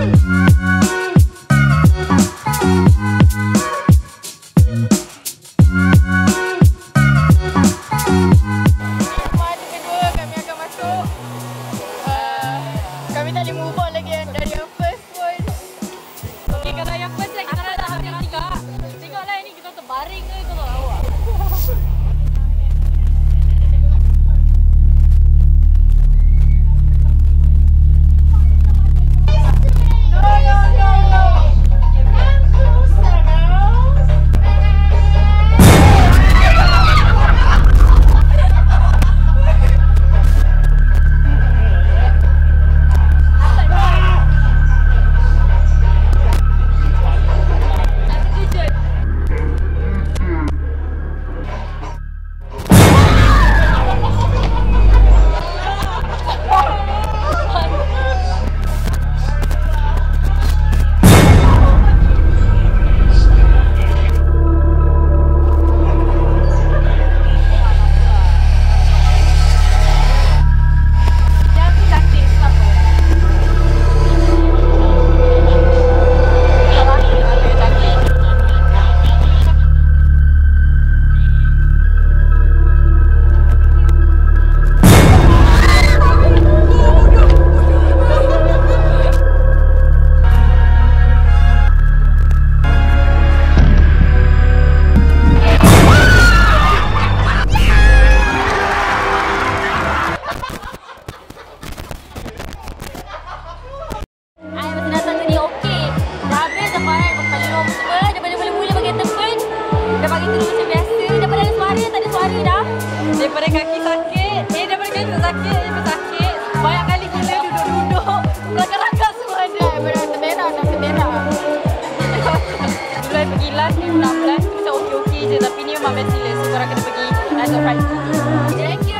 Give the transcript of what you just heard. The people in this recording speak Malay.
Uh, Kami tak boleh move on daripada kaki sakit. Eh daripada kaki sakit eh, Daripada sakit. Banyak kali kita duduk-duduk. Rakan-rakan semua ada. Daripada terbera Nak lah, lah. dulu saya pergi last ni Pula-pula Macam oh, okey-okey je. Tapi ni memang best gila So korang kena pergi uh, As a friend Thank you.